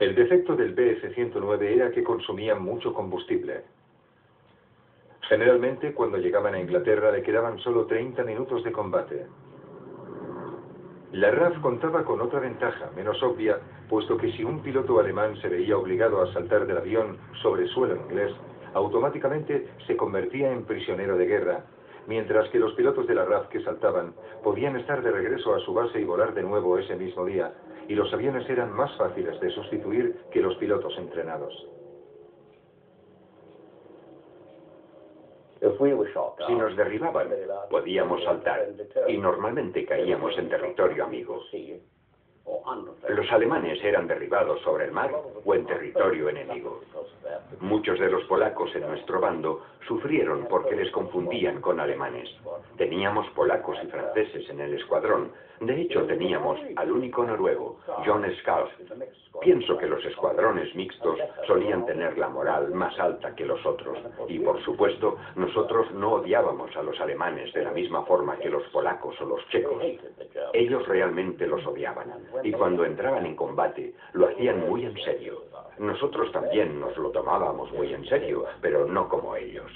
El defecto del BF-109 era que consumía mucho combustible. Generalmente, cuando llegaban a Inglaterra, le quedaban solo 30 minutos de combate. La RAF contaba con otra ventaja, menos obvia, puesto que si un piloto alemán se veía obligado a saltar del avión sobre suelo inglés, automáticamente se convertía en prisionero de guerra, mientras que los pilotos de la RAF que saltaban podían estar de regreso a su base y volar de nuevo ese mismo día, y los aviones eran más fáciles de sustituir que los pilotos entrenados. Si nos derribaban, podíamos saltar y normalmente caíamos en territorio amigo. Los alemanes eran derribados sobre el mar o en territorio enemigo. Muchos de los polacos en nuestro bando sufrieron porque les confundían con alemanes. Teníamos polacos y franceses en el escuadrón. De hecho, teníamos al único noruego, John Scalf. Pienso que los escuadrones mixtos solían tener la moral más alta que los otros. Y por supuesto, nosotros no odiábamos a los alemanes de la misma forma que los polacos o los checos. Ellos realmente los odiaban. Y cuando entraban en combate, lo hacían muy en serio. Nosotros también nos lo tomábamos muy en serio, pero no como ellos.